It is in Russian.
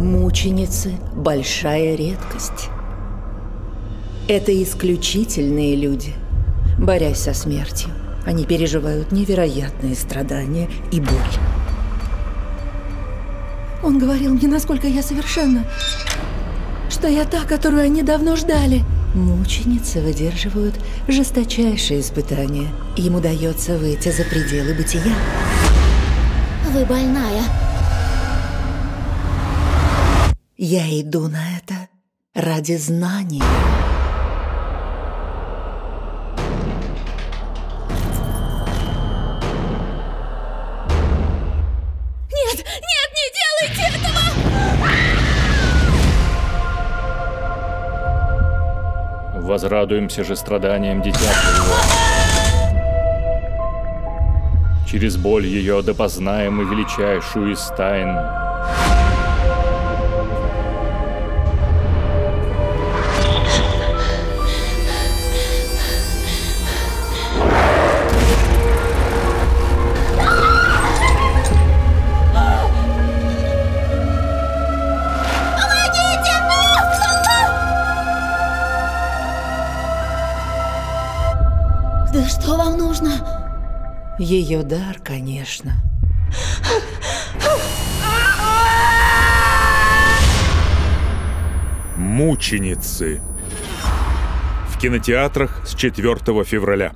Мученицы – большая редкость. Это исключительные люди. Борясь со смертью, они переживают невероятные страдания и боль. Он говорил мне, насколько я совершенна, что я та, которую они давно ждали. Мученицы выдерживают жесточайшие испытания. Им удается выйти за пределы бытия. Вы больная. Я иду на это ради знаний. Нет, нет, не делайте этого! Возрадуемся же страданиям Дитя Твоего. Через боль ее допознаем и величайшую из тайн. Да что вам нужно? Ее дар, конечно. Мученицы. В кинотеатрах с 4 февраля.